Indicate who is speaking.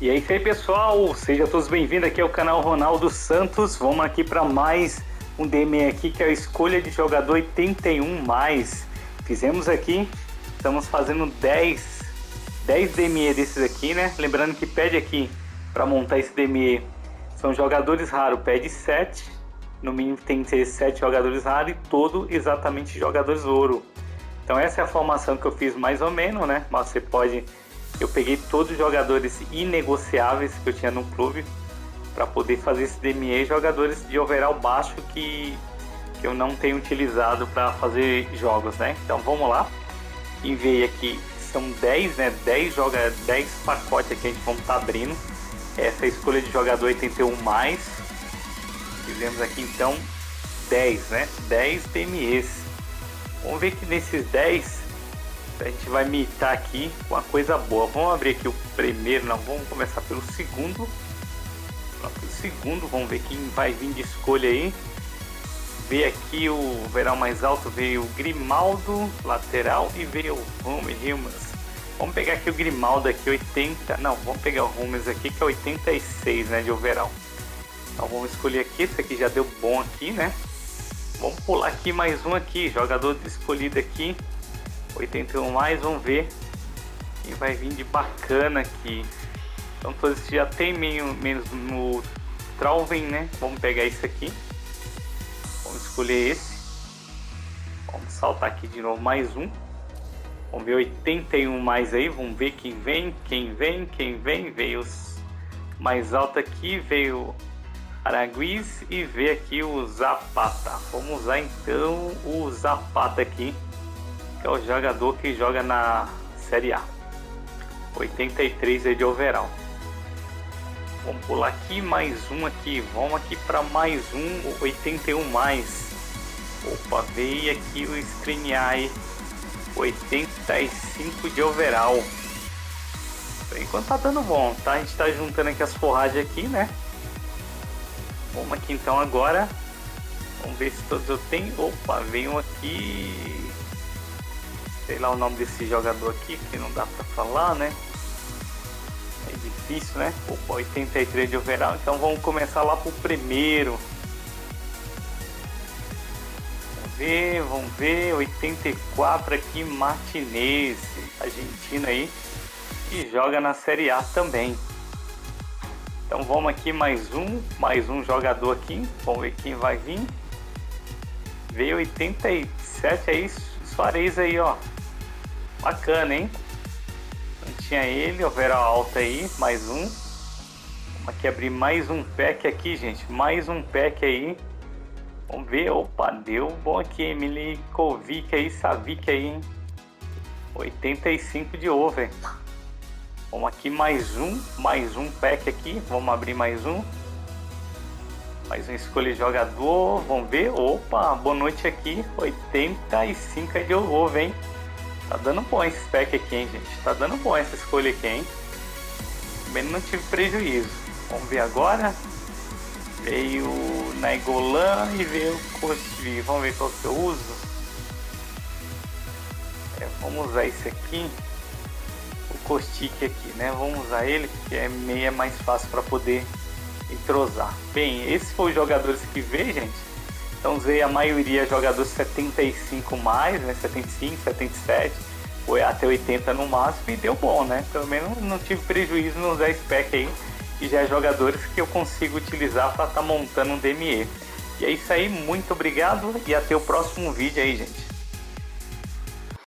Speaker 1: E é isso aí, pessoal. Sejam todos bem-vindos aqui ao canal Ronaldo Santos. Vamos aqui para mais um DME aqui que é a escolha de jogador 81 mais. Fizemos aqui, estamos fazendo 10 10 DME desses aqui, né? Lembrando que pede aqui para montar esse DME são jogadores raros, pede 7. No mínimo tem que ter 7 jogadores raros e todo exatamente jogadores ouro. Então essa é a formação que eu fiz mais ou menos, né? Mas você pode eu peguei todos os jogadores inegociáveis que eu tinha no clube para poder fazer esse DME jogadores de overall baixo que, que eu não tenho utilizado para fazer jogos, né? Então vamos lá. Enviei aqui, são 10, né? 10 joga 10 pacotes aqui a gente vamos estar tá abrindo. Essa é escolha de jogador 81 mais. Fizemos aqui então 10, né? 10 DMEs. Vamos ver que nesses 10 a gente vai mitar aqui uma coisa boa. Vamos abrir aqui o primeiro, não, vamos começar pelo segundo. Segundo, vamos ver quem vai vir de escolha aí. Ver aqui o verão mais alto, veio o Grimaldo, lateral, e veio o Homer Humans. Vamos pegar aqui o Grimaldo aqui, 80, não, vamos pegar o Humans aqui que é 86, né, de overall. Então vamos escolher aqui, esse aqui já deu bom aqui, né? Vamos pular aqui mais um aqui, jogador escolhido aqui, 81 mais, vamos ver quem vai vir de bacana aqui. Então todos já tem meio, menos no Trauven, né? Vamos pegar esse aqui. Vamos escolher esse. Vamos saltar aqui de novo mais um. Vamos ver 81 mais aí, vamos ver quem vem, quem vem, quem vem. Veio os mais alto aqui, veio Araguiz e veio aqui o Zapata. Vamos usar então o Zapata aqui que é o jogador que joga na Série A. 83 é de overall. Vamos pular aqui mais um aqui. Vamos aqui para mais um 81 mais. Opa, veio aqui o Skriniar 85 de overall. Por enquanto tá dando bom, tá? A gente tá juntando aqui as forragens aqui, né? Vamos aqui então agora. Vamos ver se todos eu tenho. Opa, veio aqui sei lá o nome desse jogador aqui, que não dá pra falar, né? É difícil, né? Opa, 83 de overall, então vamos começar lá pro primeiro. Vamos ver, vamos ver, 84 aqui, Martinez, Argentina aí, e joga na Série A também. Então vamos aqui mais um, mais um jogador aqui, vamos ver quem vai vir. Veio 87 aí, Suarez aí, ó. Bacana, hein? Então, tinha ele, overall alta aí, mais um. Vamos aqui abrir mais um pack aqui, gente. Mais um pack aí. Vamos ver. Opa, deu bom aqui. Milikovic aí, Savic aí, hein? 85 de over. Vamos aqui mais um, mais um pack aqui. Vamos abrir mais um. Mais um escolha jogador. Vamos ver. Opa, boa noite aqui. 85 de over, hein? Tá dando bom esse spec aqui, hein, gente? Tá dando bom essa escolha aqui, hein? Também não tive prejuízo. Vamos ver agora. Veio Naigolan e veio Kosvi. Vamos ver qual que eu uso. É, vamos usar esse aqui. O Kostik aqui, né? Vamos usar ele, porque é meio mais fácil para poder entrosar. Bem, esses foram os jogadores que veio, gente. Então usei a maioria jogadores 75 mais, né? 75, 77, foi até 80 no máximo e deu bom, né? Pelo menos não tive prejuízo no usar spec aí e já é jogadores que eu consigo utilizar para estar tá montando um DME. E é isso aí, muito obrigado e até o próximo vídeo aí, gente.